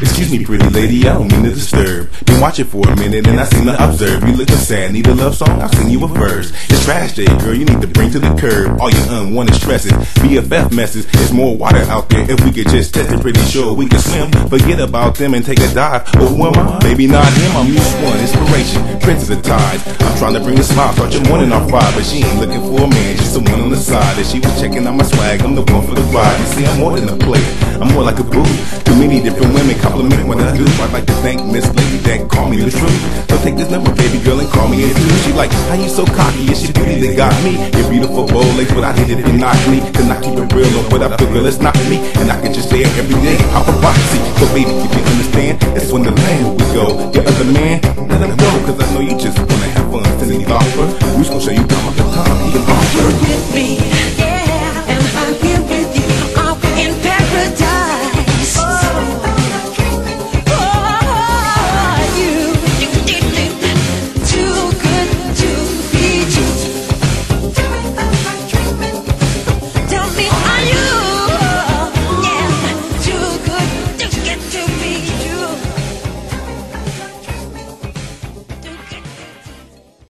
Excuse me, pretty lady, I don't mean to disturb. Been watching for a minute and I seem to observe you looking sad. Need a love song? I'll sing you a verse. It's trash day, girl. You need to bring to the curb all your unwanted stresses. BFF messes. There's more water out there. If we could just test it, pretty sure we could swim. Forget about them and take a dive. But who am I? Maybe not him. I'm just one inspiration. Princess of tides. I'm trying to bring a smile. Start your morning off fire, but she ain't looking for a man. She's the one on the side. And she was checking out my swag. I'm the one for the ride. You see, I'm more than a player. I'm more like a boo. Too many different women compliment what I do. I'd like to thank Miss Lady that called me the truth. So take this number, baby girl, and call me a dude. She like, how you so cocky? It's your beauty that got me. Your beautiful bow lace, but I hit it and knock me. Cause I keep it real on what I feel, girl, it's not me. And I can just say it every day. Paparazzi. So baby, if you understand, that's when the land we go. Your other man, let him go. Cause I know you just wanna have fun. Send the offer. We just gonna show you time after time. He can offer. Get me.